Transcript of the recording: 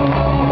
Música